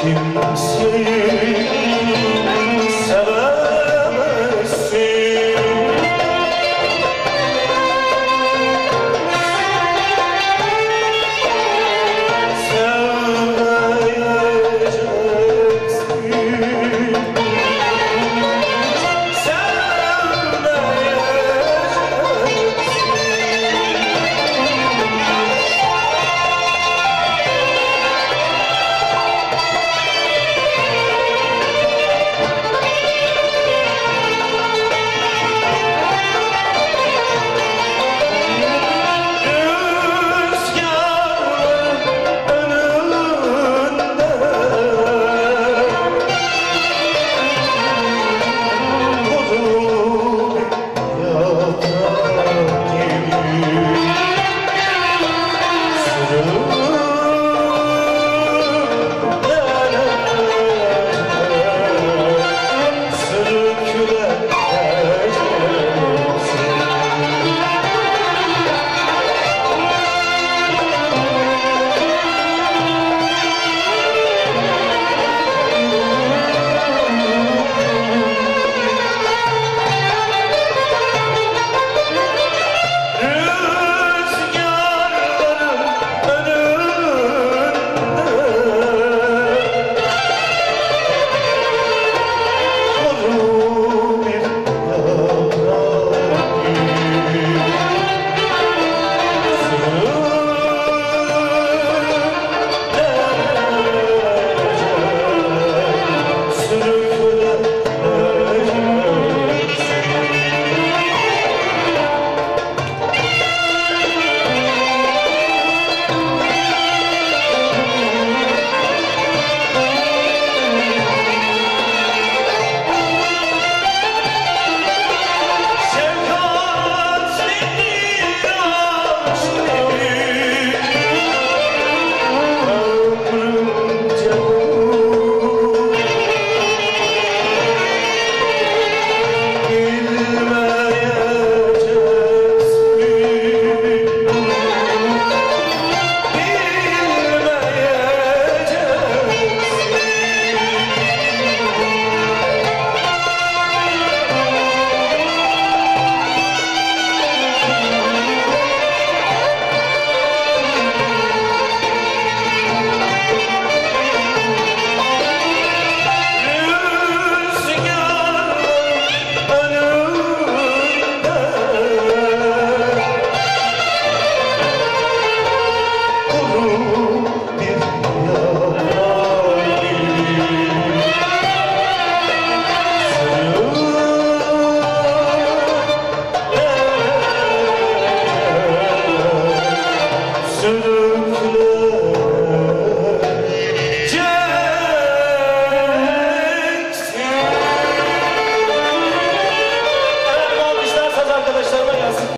kimseyi solo